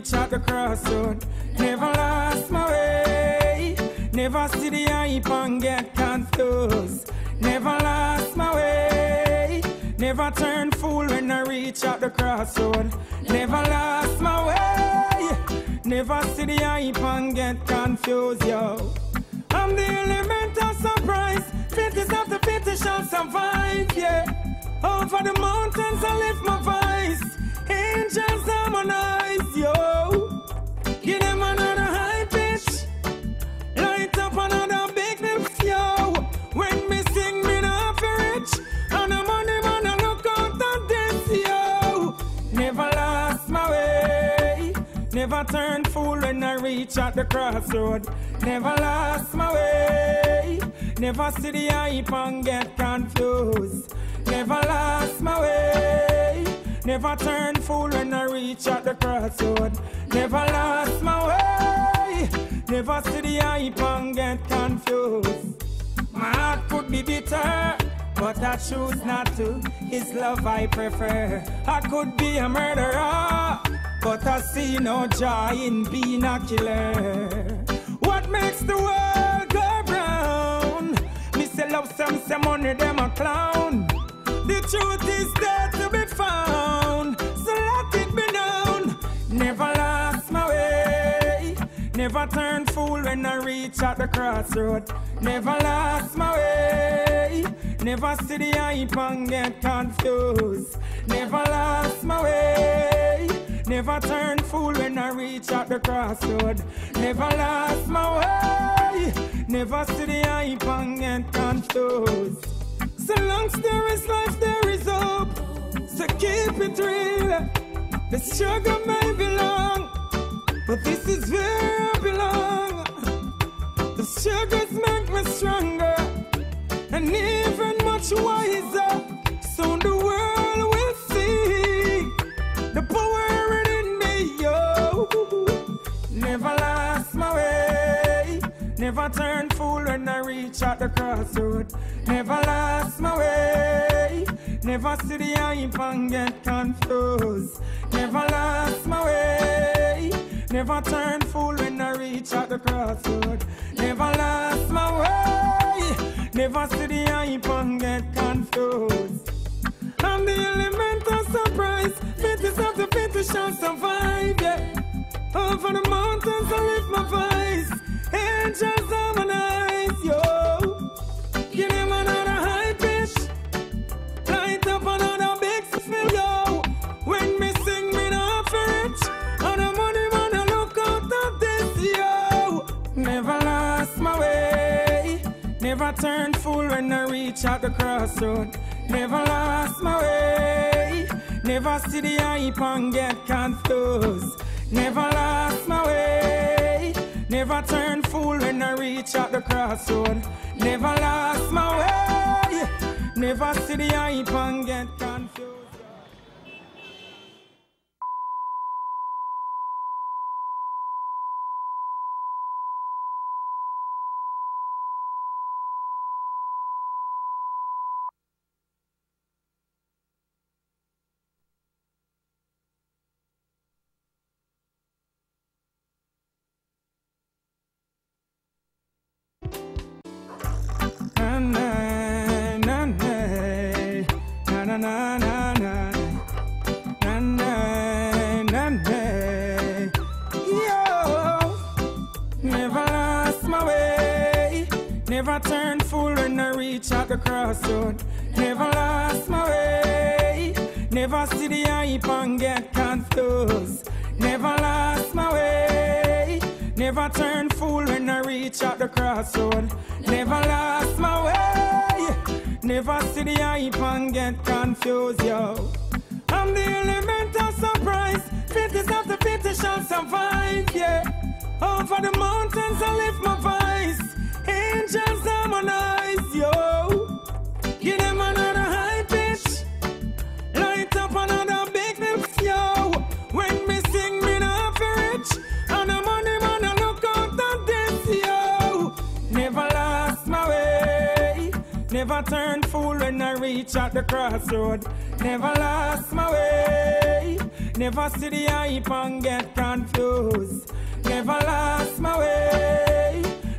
reach at the crossroad. Never lost my way. Never see the hype and get confused. Never lost my way. Never turn fool when I reach at the crossroad. Never lost my way. Never see the hype and get confused, yo. I'm the element of surprise. Fittest of the fittest shall survive, yeah. Over the mountains I lift my voice. Angels harmonize, yo. Give them another high pitch. Light up another big yo. When me sing, me not rich. And the money man, yo. Never lost my way. Never turn fool when I reach at the crossroad. Never lost my way. Never see the hype and get confused. Never lost my way. Never turn fool when I reach at the crossroad. Never lost my way. Never see the hype and get confused. My heart could be bitter, but I choose not to. His love I prefer. I could be a murderer, but I see no joy in being a killer. What makes the world go round? Me say love some, say money, them a clown. The truth is there Never fool when I reach at the crossroad. Never lost my way. Never see the hype and get confused. Never lost my way. Never turn fool when I reach at the crossroad. Never lost my way. Never see the hype and get confused. So long as there is life, there is hope. So keep it real. The struggle may be long, but this is where I belong. The struggles make me stronger and even much wiser. Soon the world will see the power in me, yo. Never lost my way. Never turn fool when I reach at the crossroad. Never lost my way. Never see the hype and get confused. Never lost my way. Never turn fool when I reach at the crossroad. Never lost my way. Never see the hype and get confused. I'm the element of surprise. Fittest of the fittest shall survive, yeah. Over the mountains I lift my voice. Angels Never turn fool when I reach at the crossroad. Never lost my way. Never see the hype and get confused. Never lost my way. Never turn fool when I reach at the crossroad. Never lost my way. Never see the hype and get confused. Never turn fool when I reach at the crossroad. Never lost my way. Never see the hype and get confused. Never lost my way. Never turn fool when I reach at the crossroad. Never lost my way. Never see the hype and get confused yo. I'm the element of surprise. Fittest of the fittest shall survive, yeah. Over the mountains I lift my voice. Angels harmonize, yo. Give them another high pitch. Light up another big yo. When me sing, me not. And the money man, I look out yo. Never lost my way. Never turn fool when I reach at the crossroad. Never lost my way. Never see the hype and get confused. Never lost my way.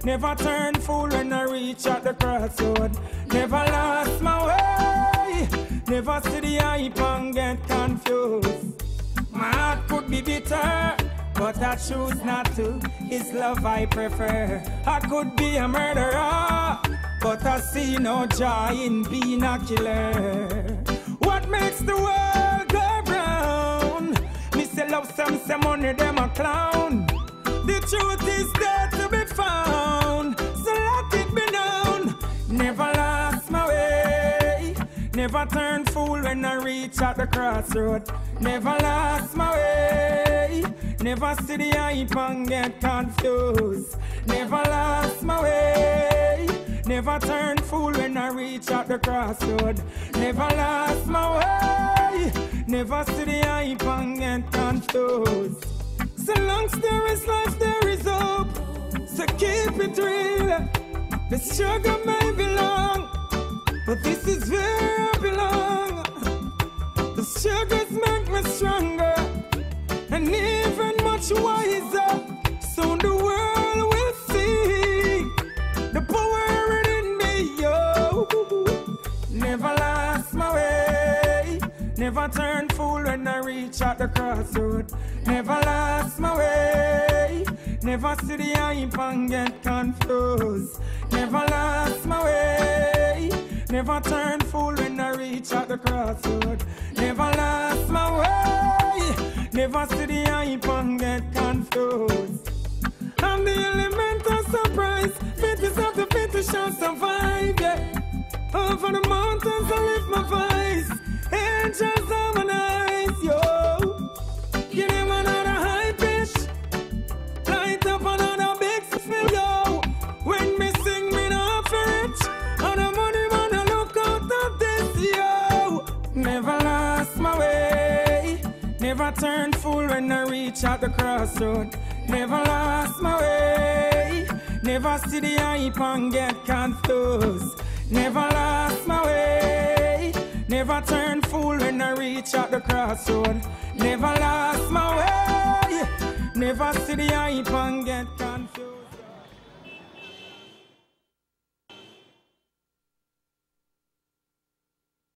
Never turn fool when I reach at the crossroad. Never lost my way. Never see the hype and get confused. My heart could be bitter. But I choose not to. His love I prefer. I could be a murderer, but I see no joy in being a killer. What makes the world go round? Me say love some say money them a clown. The truth is there Never turn fool when I reach at the crossroad. Never lost my way. Never see the hype and get confused. Never lost my way. Never turn fool when I reach at the crossroad. Never lost my way. Never see the hype and get confused. So long as there is life, there is hope. So keep it real. The struggle may be long, but this is where I belong. The struggles make me stronger and even much wiser. Soon the world will see the power in me, yo. Never lost my way. Never turn fool when I reach at the crossroad. Never lost my way. Never see the hype and get confused. Never lost my way. Never turn fool when I reach at the crossroad. Never lost my way. Never see the hype and get confused. I'm the element of surprise. Fittest of the fittest shall survive. Yeah. Over the mountains I lift my voice. Never turn fool when I reach at the crossroad. Never lost my way. Never see the hype and get confused. Never lost my way. Never turn fool when I reach at the crossroad. Never lost my way. Never see the hype and get